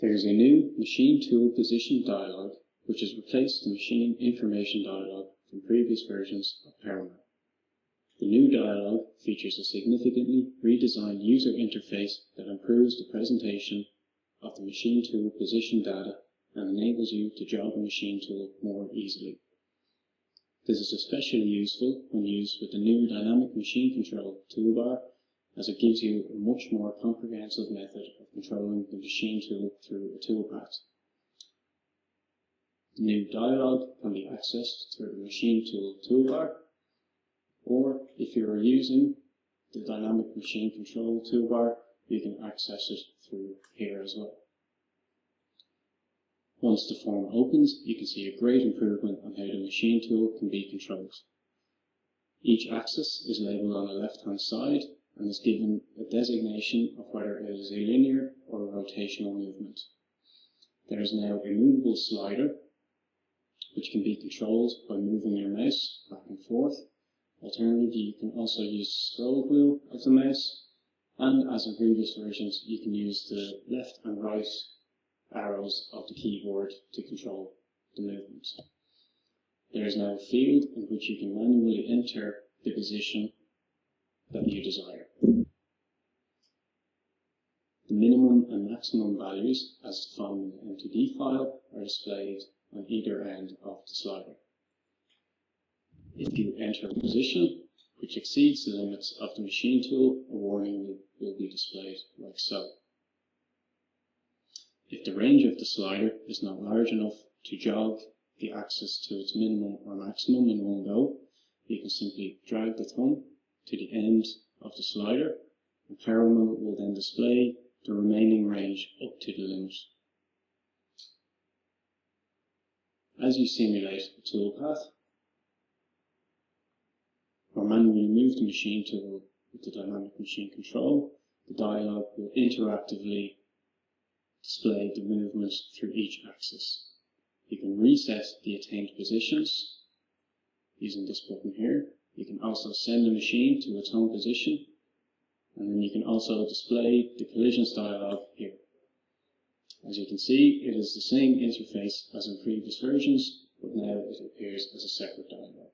There is a new Machine Tool Position dialog which has replaced the Machine Information dialog from previous versions of PowerMill. The new dialog features a significantly redesigned user interface that improves the presentation of the machine tool position data and enables you to jog a machine tool more easily. This is especially useful when used with the new Dynamic Machine Control toolbar as it gives you a much more comprehensive method of controlling the machine tool through a toolpath. The new dialog can be accessed through the Machine Tool toolbar, or if you are using the Dynamic Machine Control toolbar, you can access it through here as well. Once the form opens, you can see a great improvement on how the machine tool can be controlled. Each axis is labelled on the left-hand side and is given a designation of whether it is a linear or a rotational movement. There is now a movable slider, which can be controlled by moving your mouse back and forth. Alternatively, you can also use the scroll wheel of the mouse, and as in previous versions, you can use the left and right arrows of the keyboard to control the movement. There is now a field in which you can manually enter the position that you desire. The minimum and maximum values, as defined in the MTD file, are displayed on either end of the slider. If you enter a position which exceeds the limits of the machine tool, a warning will, be displayed like so. If the range of the slider is not large enough to jog the axis to its minimum or maximum in one go, you can simply drag the thumb to the end of the slider, and PowerMill will then display the remaining range up to the limit. As you simulate the toolpath, or manually move the machine tool with the dynamic machine control, the dialog will interactively display the movements through each axis. You can reset the attained positions using this button here, you can also send the machine to its home position, and then you can also display the collisions dialog here. As you can see, it is the same interface as in previous versions, but now it appears as a separate dialog.